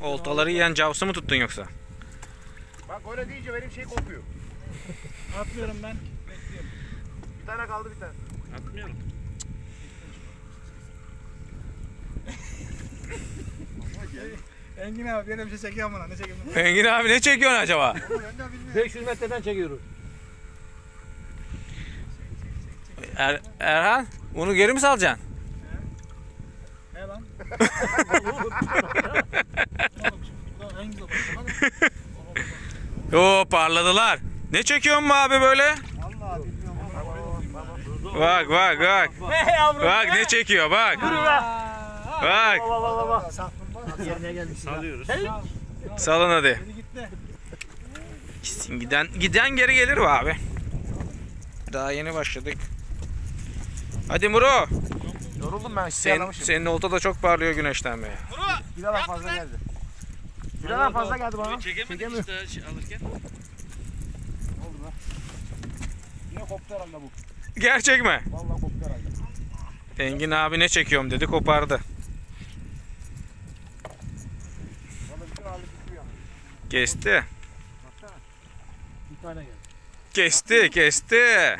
Oltaları yiyen cavsı mı tuttun yoksa? Bak öyle deyince benim şey kopuyor. Atmıyorum ben. Bekliyorum. Bir tane kaldı bir tane. Atmıyorum. Engin abi yine bir şey çekiyor lan, ne çekiyor? Engin abi ne çekiyorsun acaba? Ben de bilmiyorum. 500 metreden çekiyoruz. Er, Erhan bunu geri mi salacaksın? He lan. Yo parladılar. Ne çekiyorsun bu abi böyle? Vallahi bilmiyorum ama. Bak bak bak. Bak ne çekiyor bak. Bak. Yerine gelmiş. Salıyoruz. Salın hadi. Gitsin giden giden geri gelir be abi. Daha yeni başladık. Hadi Muro. Yoruldum ben. Sen, senin olta da çok parlıyor güneşten be. Bir daha fazla geldi. Bir daha fazla geldi bana. Çekemedik işte şey alırken. oldu lan? Yine koptu herhalde bu. Gerçek mi? Vallahi koptu herhalde. Engin abi ne çekiyorum dedi kopardı. Kesti. Baksana. Bir tane geldi. Kesti kesti.